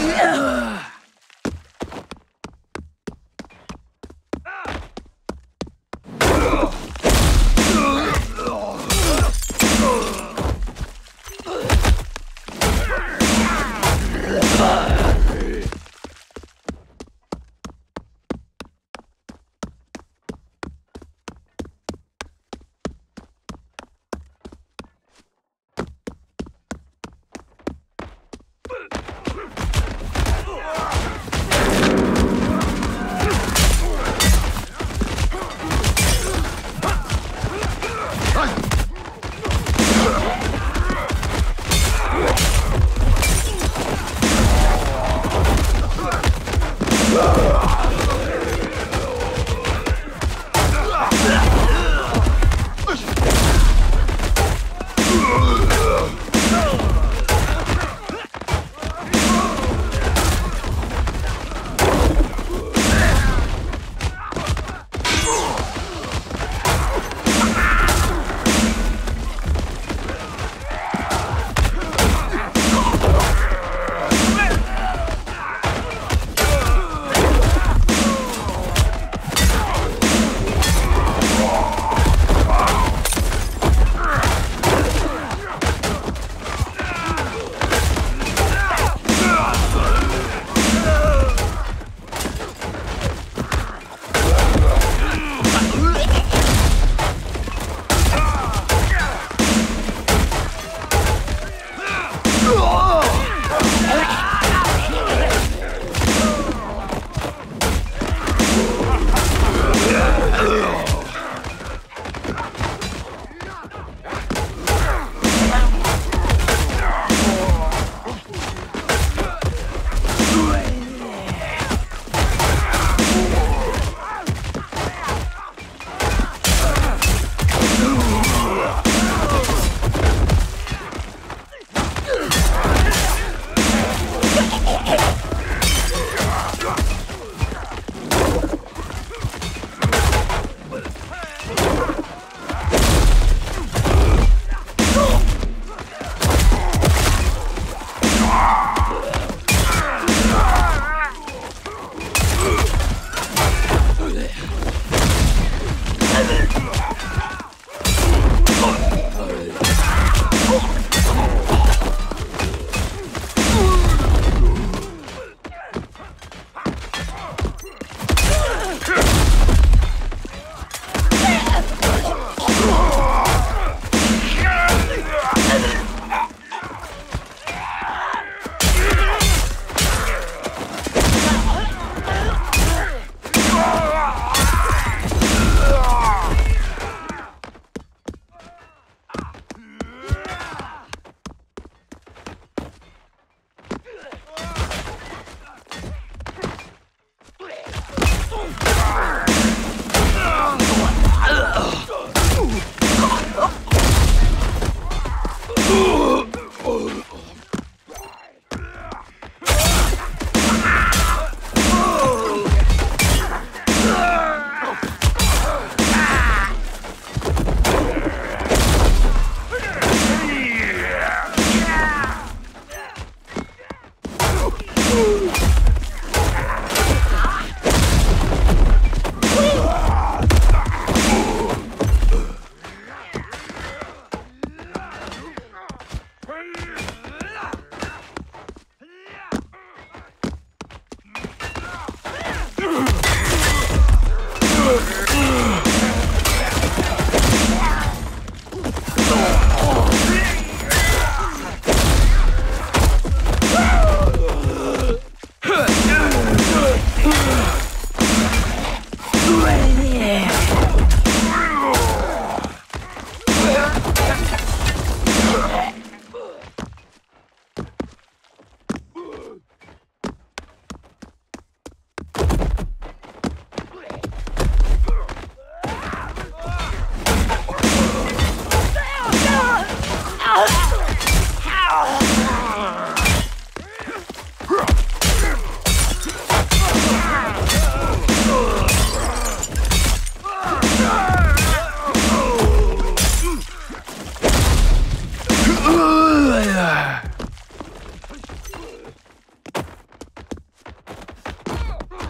Yeah.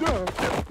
Yeah.